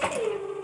Thank you.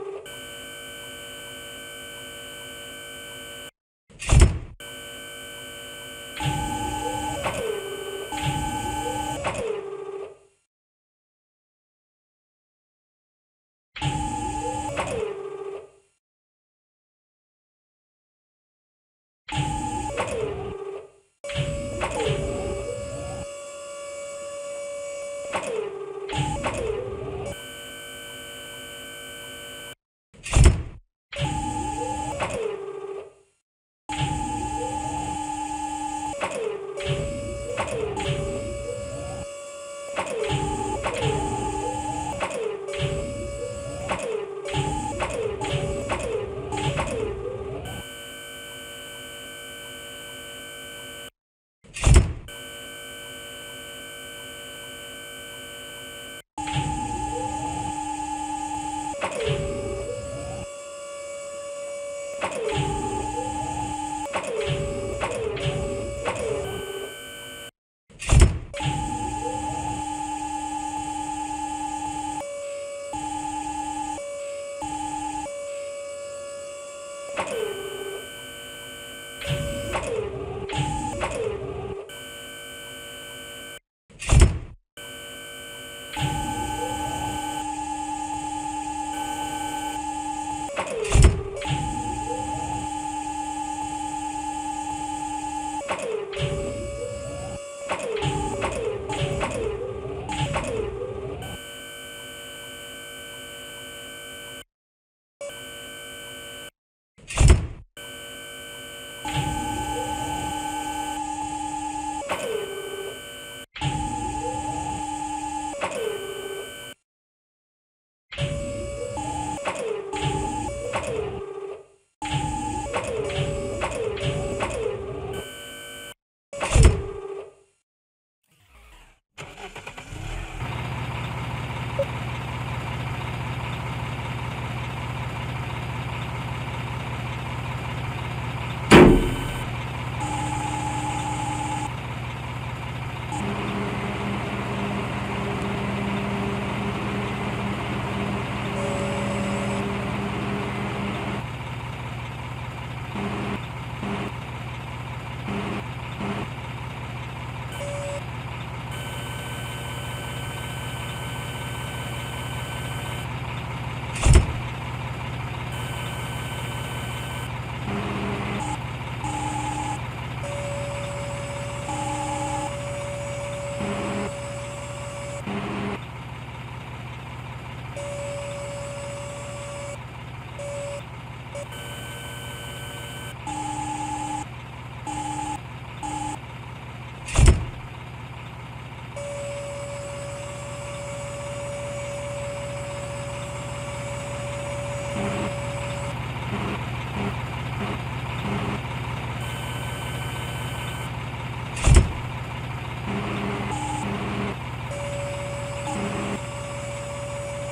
Bye.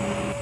You